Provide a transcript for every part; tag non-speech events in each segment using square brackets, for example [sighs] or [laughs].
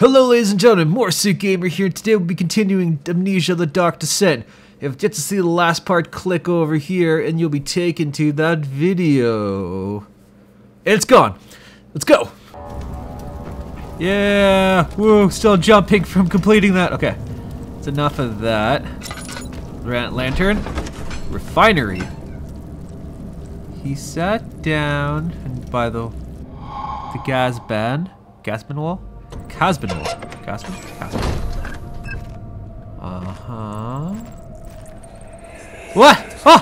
Hello ladies and gentlemen, Morphsuit Gamer here. Today we'll be continuing Amnesia The Dark Descent. If you get to see the last part, click over here and you'll be taken to that video. It's gone. Let's go. Yeah, woo, still jumping from completing that. Okay, it's enough of that. Ran Lantern, refinery. He sat down and by the the gas band, Gasman wall. Casbin Casbin? Casbin. Uh-huh. What? Oh!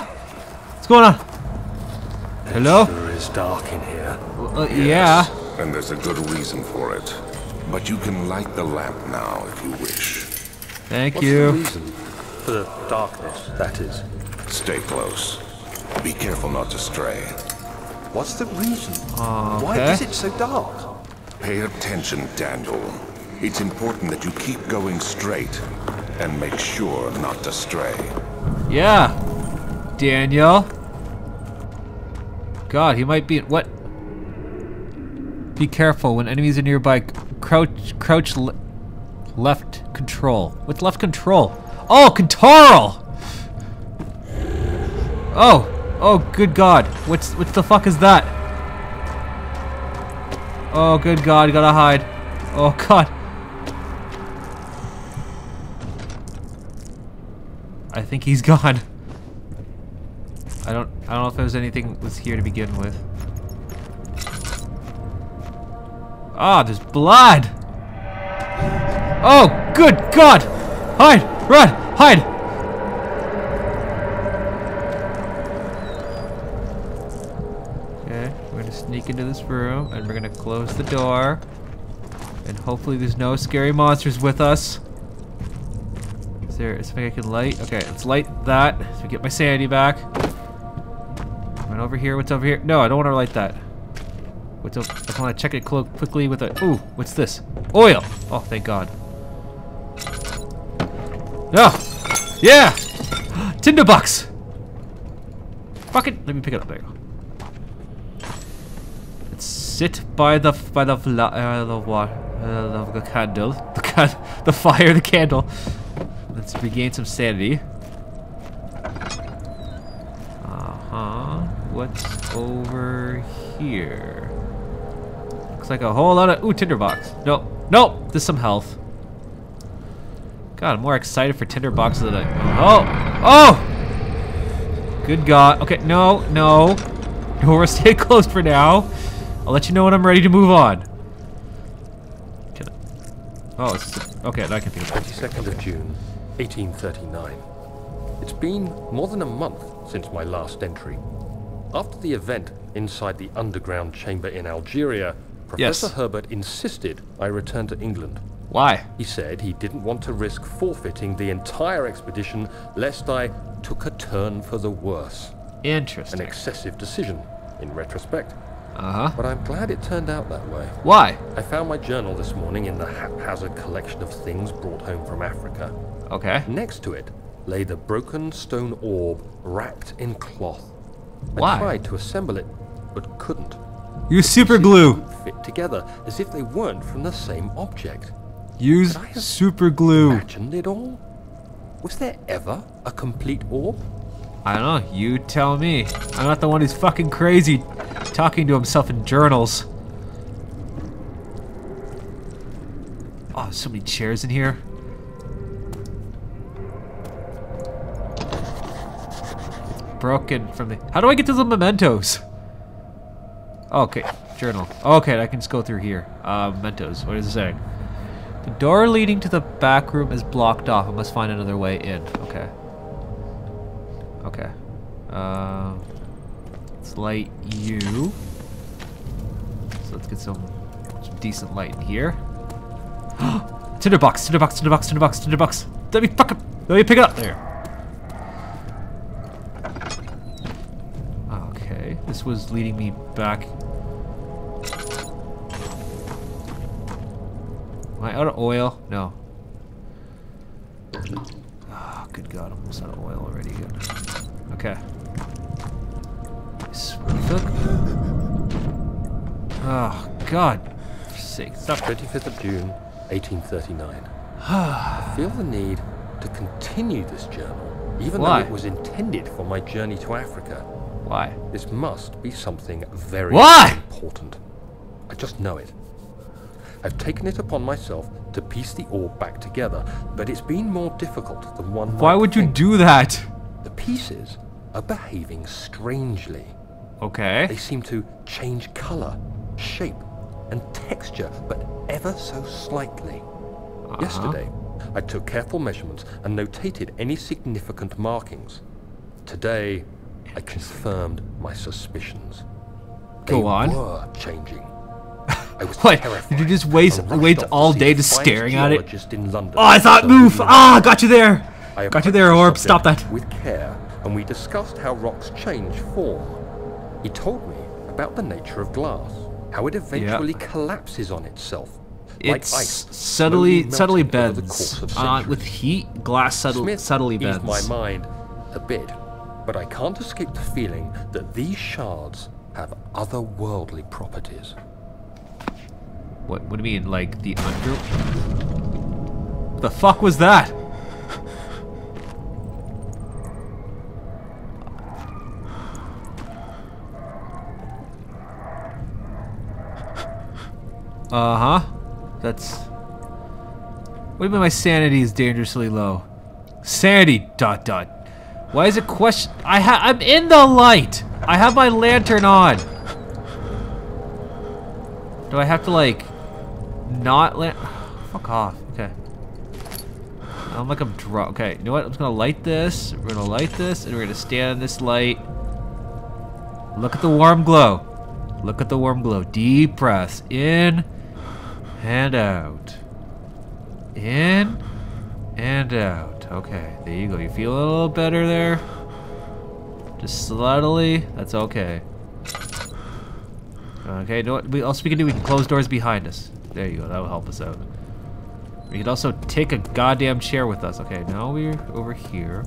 What's going on? Hello? Sure is dark in here. Uh, yeah. And there's a good reason for it. But you can light the lamp now if you wish. Thank What's you. the reason? For the darkness, that is. Stay close. Be careful not to stray. What's the reason? Uh, Why is it so dark? Pay attention, Daniel. It's important that you keep going straight and make sure not to stray. Yeah. Daniel. God, he might be what? Be careful when enemies are nearby. Crouch, crouch, le left control. What's left control? Oh, Control. Oh, oh, good God! What's what the fuck is that? Oh, good God! Gotta hide. Oh God. I think he's [laughs] gone. I don't I don't know if there was anything was here to begin with. Ah, there's blood! Oh, good God! Hide! Run! Hide! Into this room and we're gonna close the door. And hopefully there's no scary monsters with us. Is there something I can light? Okay, let's light that so get my sanity back. Run over here. What's over here? No, I don't want to light that. What's up? I to check it clo- quickly with a. Ooh, what's this? Oil. Oh, thank God. No. Yeah. [gasps] Tinderbox. Fucking. Let me pick it up. There sit by the by the uh, the what uh, the, the candle [laughs] the can the fire the candle. Let's regain some sanity. Uh huh. What's over here? Looks like a whole lot of ooh tinderbox. No, no, there's some health. God, I'm more excited for tinderboxes than I. Oh, oh! Good God. Okay, no, no, [laughs] no. We're staying close for now. I'll let you know when I'm ready to move on. Can I- Oh, it's just, okay. I can it 22nd of June, 1839. It's been more than a month since my last entry. After the event inside the underground chamber in Algeria, Professor Yes. Herbert insisted I return to England. Why? He said he didn't want to risk forfeiting the entire expedition lest I took a turn for the worse. Interesting. An excessive decision, in retrospect. Uh huh. But I'm glad it turned out that way. Why? I found my journal this morning in the haphazard collection of things brought home from Africa. Okay. Next to it lay the broken stone orb wrapped in cloth. Why? I tried to assemble it, but couldn't. Use super glue. Fit together as if they weren't from the same object. Use Could I have super glue. Imagined it all? Was there ever a complete orb? I don't know. You tell me. I'm not the one who's fucking crazy talking to himself in journals. Oh, so many chairs in here. Broken from the. How do I get to the mementos? Okay, journal. Okay, I can just go through here. Uh, mementos. What is it saying? The door leading to the back room is blocked off. I must find another way in. Okay. Okay. Uh, let's light you. So let's get some, some decent light in here. [gasps] tinderbox, tinderbox, tinderbox, tinderbox, tinderbox. Let me fuck up. Let me pick it up there. Okay, this was leading me back. Am I out of oil? No. Oh, good God, I'm almost out of oil already. Okay. Look. Oh, ah, God. Sake. Stop. 25th of June, 1839. [sighs] I feel the need to continue this journal, even Why? though it was intended for my journey to Africa. Why? This must be something very Why? important. I just know it. I've taken it upon myself to piece the orb back together, but it's been more difficult than one Why would you do that? The pieces are behaving strangely. They seem to change color, shape, and texture, but ever so slightly. Uh-huh. Yesterday, I took careful measurements and notated any significant markings. Today, I confirmed my suspicions. Go they on. were changing. I was [laughs] What? terrified Did you just waste- wait all day just staring at it? in London Oh, I thought move. Ah, got you there. I Got you there, Orb. Stop that. With care, and we discussed how rocks change form. He told me about the nature of glass, how it eventually collapses on itself. like It's ice, subtly subtly bends. Uh, with heat, glass subtle, Smith subtly bends. my mind a bit, but I can't escape the feeling that these shards have otherworldly properties. What? What do you mean? Like the under? The fuck was that? Uh huh. That's. What do you mean my sanity is dangerously low? Sanity dot dot. Why is it question? I ha I'm in the light. I have my lantern on. Do I have to like not let? Fuck off. Okay. I'm like I'm drunk. Okay. You know what? I'm just gonna light this. We're gonna light this, and we're gonna stand in this light. Look at the warm glow. Look at the warm glow. Deep breaths in and out. In and out. Okay. There you go. You feel a little better there. Just subtly. That's okay. Okay, what we also we can do? We can close doors behind us. There you go. That will help us out. We could also take a goddamn chair with us. Okay, now we're over here.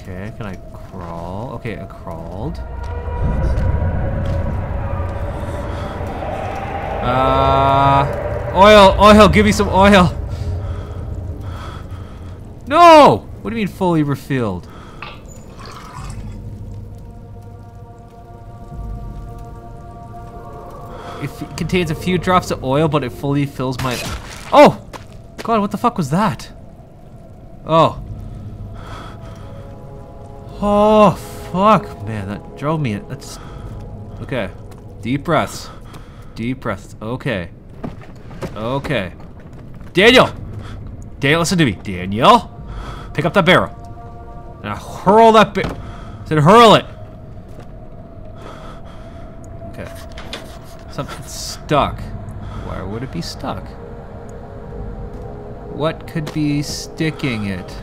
Okay, can I crawl? Okay, I crawled. Uh, oil, oil, give me some oil. No! What do you mean fully refilled? It contains a few drops of oil, but it fully fills my. Oh! God, what the fuck was that? Oh. Oh, fuck. Man, that drove me. That's. Okay. Deep breaths. Breaths. Okay. Okay. Daniel! Daniel, listen to me. Daniel! Pick up that barrel. Now hurl that I said hurl it! Okay. Something's stuck. Why would it be stuck? What could be sticking it?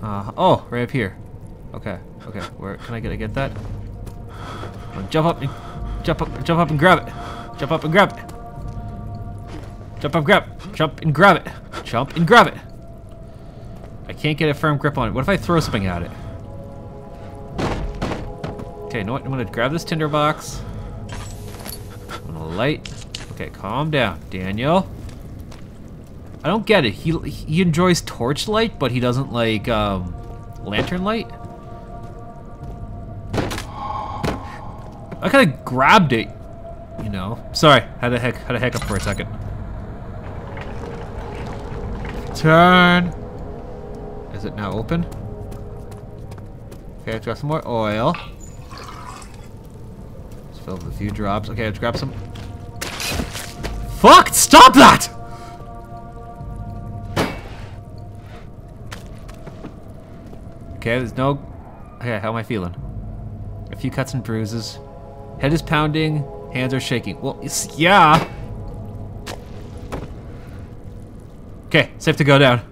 Uh, oh, right up here. Okay, okay. Where can I get, get that? Jump up and jump up, jump up and grab it. Jump up and grab it. Jump up, grab. Jump and grab it. Jump and grab it. I can't get a firm grip on it. What if I throw something at it? Okay, you know what? I'm gonna grab this tinderbox. I'm gonna light. Okay, calm down, Daniel. I don't get it. He he enjoys torchlight, but he doesn't like um, lantern light. Of grabbed it, you know. Sorry, had a heck had a hiccup for a second. Turn. Is it now open? Okay, let's grab some more oil. Let's fill up a few drops. Okay, let's grab some. Fuck! Stop that! Okay, there's no. Okay, how am I feeling? A few cuts and bruises. Head is pounding. Hands are shaking. Well, yeah. Okay, safe to go down.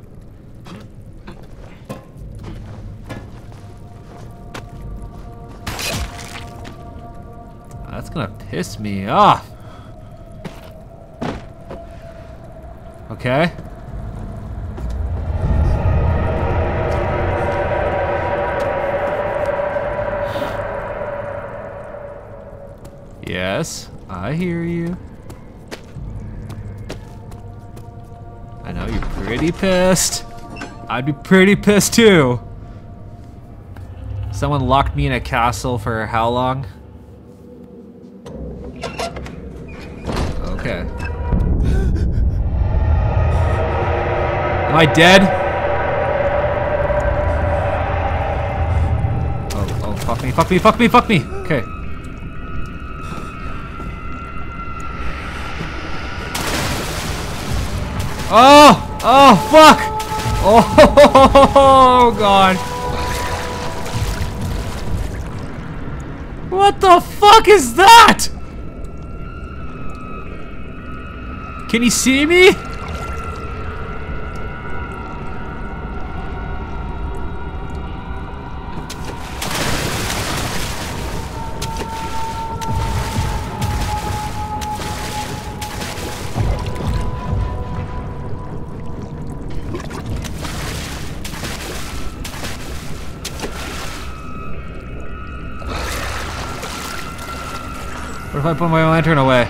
That's gonna piss me off. Okay. Yes, I hear you. I know you're pretty pissed. I'd be pretty pissed too. Someone locked me in a castle for how long? Okay. Am I dead? Oh, oh, fuck me, fuck me, fuck me, fuck me! Okay. Oh! Oh, fuck! Oh, [laughs] God. What the fuck is that? Can he see me? If I put my lantern away?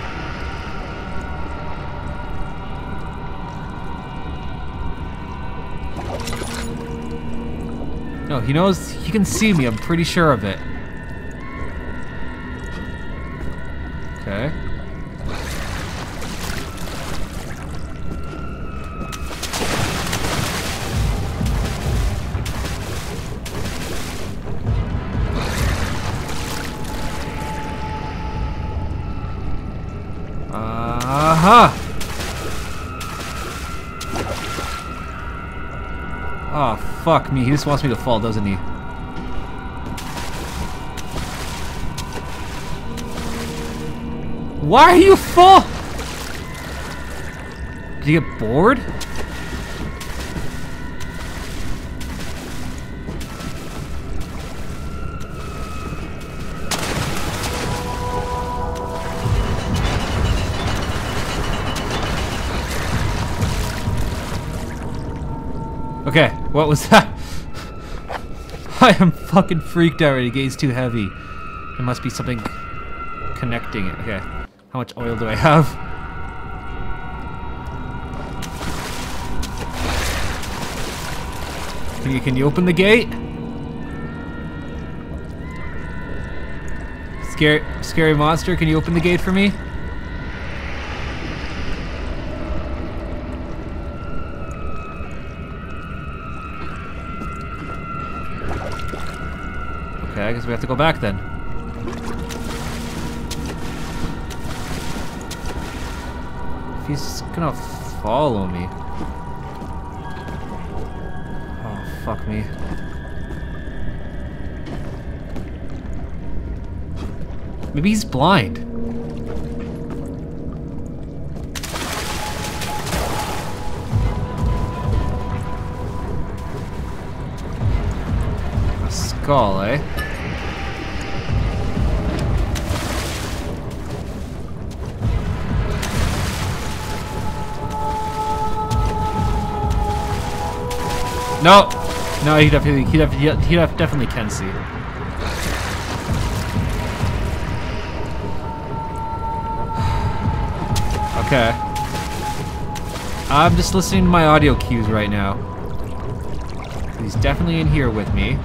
No, he knows he can see me. I'm pretty sure of it. Okay. Fuck me. He just wants me to fall, doesn't he? Why are you fall? Did you get bored? Okay, what was that? [laughs] I am fucking freaked out already. Gate's too heavy. There must be something connecting it. Okay. How much oil do I have? Can you, can you open the gate? Scary, scary monster, can you open the gate for me? Okay, I guess we have to go back then. He's gonna follow me. Oh, fuck me. Maybe he's blind. A skull, eh? No, no, he definitely, he definitely, he definitely can see. [sighs] Okay. I'm just listening to my audio cues right now. He's definitely in here with me.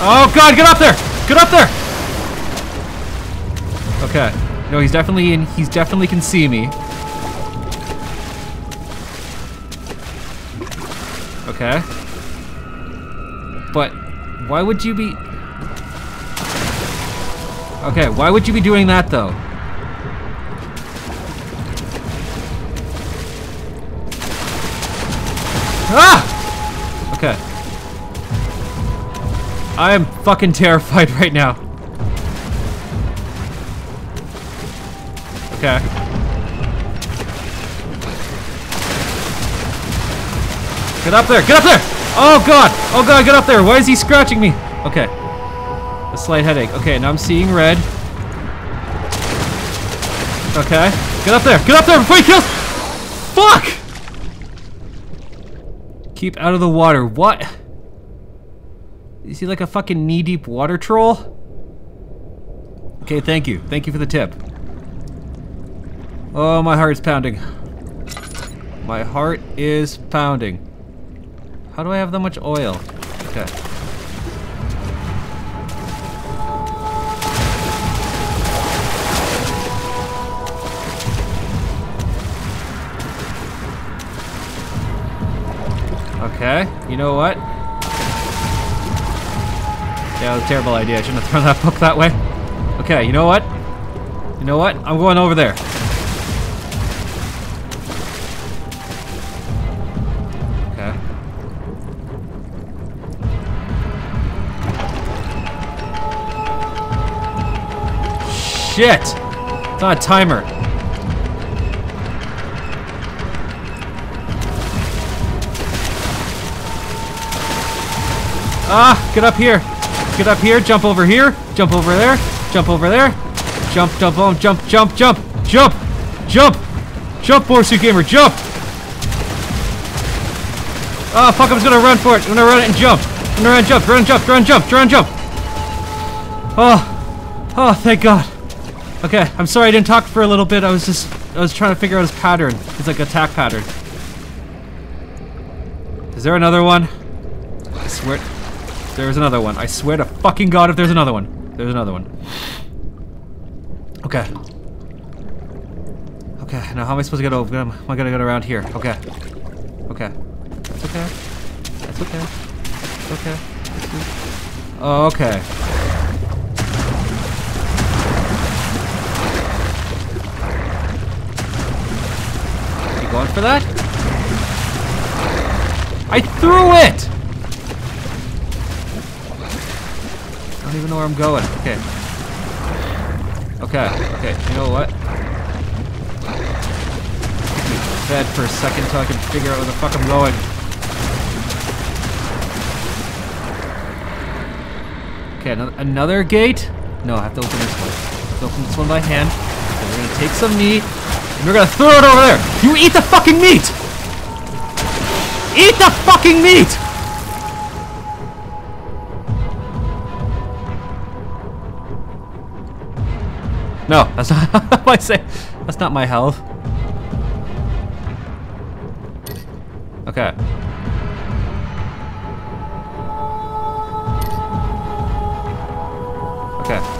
Oh god, get up there! Get up there! Okay. No, he's definitely in, he's definitely can see me. Okay. But why would you be Okay, why would you be doing that though? Ah! Okay. I am fucking terrified [laughs] right now. Okay. Get up there! Get up there! Oh god! Oh god, get up there! Why is he scratching me? Okay. A slight headache. Okay, now I'm seeing red. Okay. Get up there! Get up there before he kills! Fuck! Keep out of the water. What? Is he like a fucking knee-deep water troll? Okay, thank you. Thank you for the tip. Oh, my heart's pounding. My heart is pounding. How do I have that much oil? Okay. Okay, you know what? Yeah, it was a terrible idea. I shouldn't have thrown that book that way. Okay, you know what? You know what? I'm going over there. Shit! It's on a timer. Ah, get up here. Get up here, jump over here, jump over there, jump over there. Jump, jump, jump, jump, jump, jump, jump, jump, jump, Morphsuit Gamer, jump. Ah, fuck, I'm just gonna run for it. I'm gonna run it and jump. I'm gonna run, jump, run, jump, run, jump, run, jump. Oh, oh, thank God. Okay, I'm sorry I didn't talk for a little bit. I was just, I was trying to figure out his pattern. It's like attack pattern. Is there another one? I swear, there's another one. I swear to fucking God if there's another one. There's another one. Okay. Okay, now how am I supposed to get over? Am I gonna get around here? Okay. Okay. That's okay. That's okay. It's okay. Oh, okay. You going for that? I threw it! I don't even know where I'm going. Okay. Okay, okay, you know what? Bed for a second so I can figure out where the fuck I'm going. Okay, another, gate? No, I have to open this one. Open this one by hand. Okay, we're gonna take some meat, and we're gonna throw it over there! You eat the fucking meat! Eat the fucking meat! No, that's not [laughs] my say. That's not my health. Okay. Okay.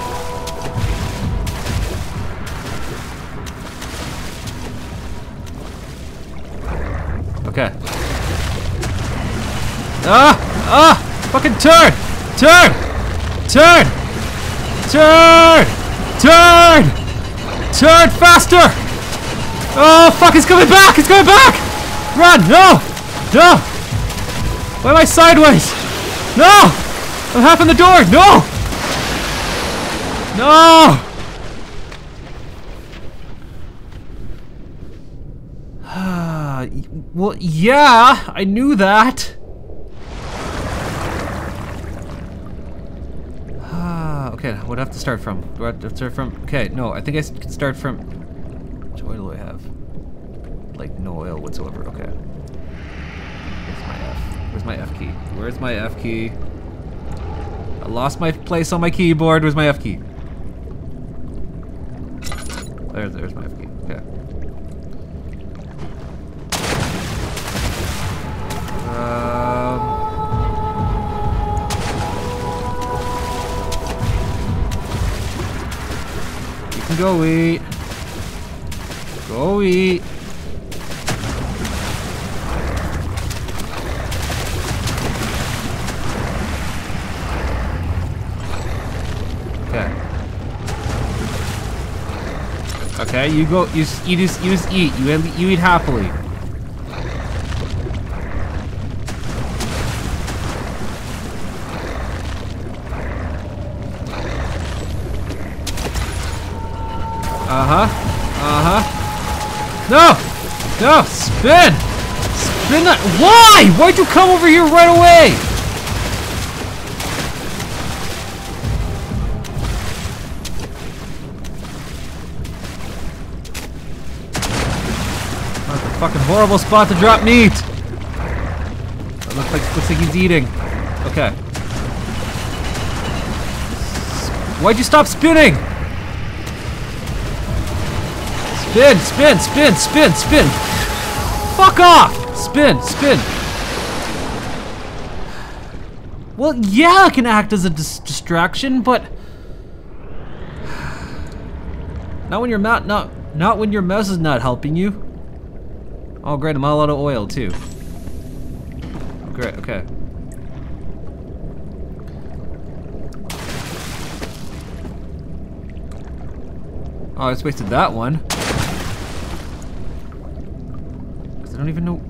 Ah! Ah! Fucking turn! Turn! Turn! Turn! Turn! Turn faster! Oh fuck, it's coming back! It's coming back! Run! No! No! Why am I sideways? No! I'm half in the door! No! No! [sighs] Well, yeah, I knew that. Ah, okay, what do I have to start from? Do I have to start from? Okay, no, I think I can start from. Which oil do I have? Like, no oil whatsoever. Okay. Where's my F? Where's my F key? Where's my F key? I lost my place on my keyboard. Where's my F key? There, there's my F key. Go eat. Go eat. Okay. Okay, you go. You you just you just eat. You you eat happily. Spin! Spin that. Why? Why'd you come over here right away? That's a fucking horrible spot to drop meat. That looks like looks like he's eating. Okay. Why'd you stop spinning? Spin, spin, spin, spin, spin. Fuck off! Spin, spin. Well, yeah, it can act as a dis distraction, but not when your not not when your mouse is not helping you. Oh, great! I'm all out of oil too. Great. Okay. Oh, I just wasted that one. I don't even know.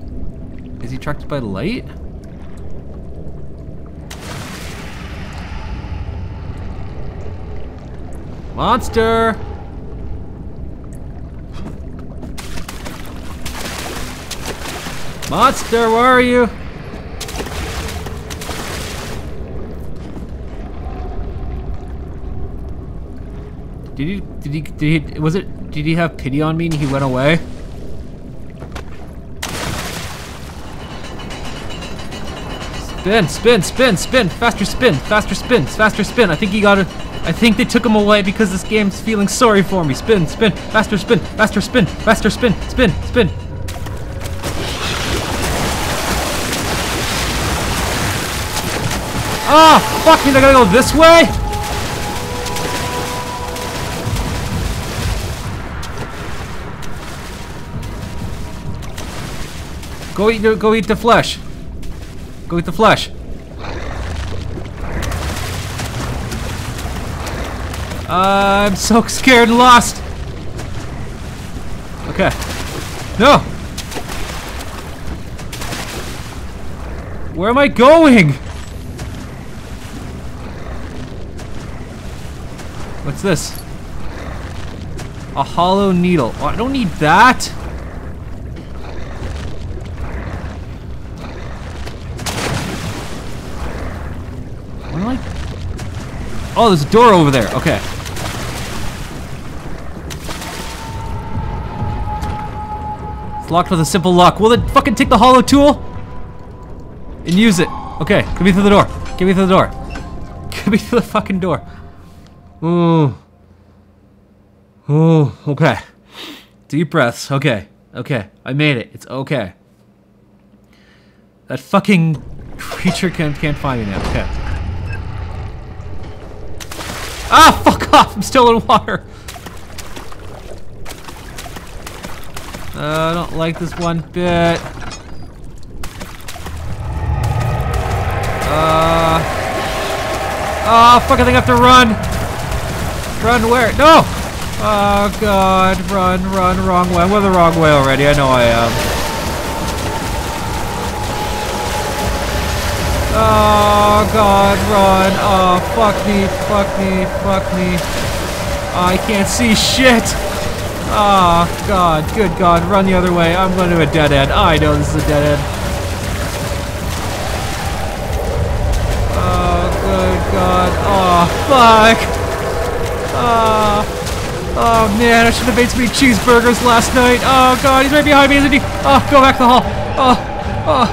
Is he tracked by light? Monster! Monster, where are you? Did he, did he, did he, was it, did he have pity on me and he went away? Spin, spin, spin, spin, faster spin, faster spin, faster spin. I think he got it. I think they took him away because this game's feeling sorry for me. Spin, spin, faster spin, faster spin, faster spin, spin, spin. Ah, oh, fuck me, I gotta go this way? Go eat, go eat the flesh. Go eat the flesh. I'm so [laughs] scared and lost. Okay. No. Where am I going? What's this? A hollow needle. Oh, I don't need that. What am I? Oh, there's a door over there. Okay. It's locked with a simple lock. Will it fucking take the hollow tool and use it? Okay, get me through the door. Get me through the door. [laughs] Get me through the fucking door. Oh. Oh, okay. Deep breaths. Okay. Okay. I made it. It's okay. That fucking creature can't, can't find me now. Okay. Ah, fuck off! I'm still in water. Uh, I don't like this one bit. Uh. Oh, fuck, I think I have to run. Run where? No! Oh, God. Run, run, wrong way. I'm the wrong way already. I know I am. Oh, God, run. Oh, fuck me, fuck me, fuck me. Oh, I can't see shit. Oh, God, good God, run the other way. I'm going to a dead end. I know this is a dead end. Oh, good God. Oh, fuck. Oh, oh man, I should have made so many cheeseburgers last night. Oh god, he's right behind me, isn't he? Oh, go back to the hall. Oh, oh,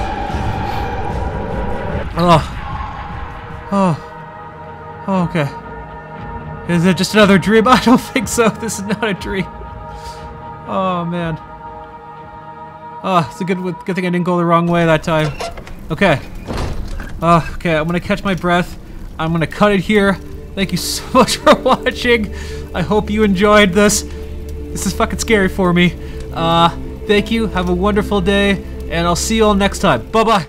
okay. Is it just another dream? [laughs] I don't think so. This is not a dream. Oh man. Oh, it's a good good thing I didn't go the wrong way that time. Okay. Oh, okay, I'm gonna catch my breath. I'm gonna cut it here. Thank you [laughs] so much for watching. I hope you enjoyed this. This is fucking scary for me. Uh, thank you. Have a wonderful day. And I'll see you all next time. Bye-bye.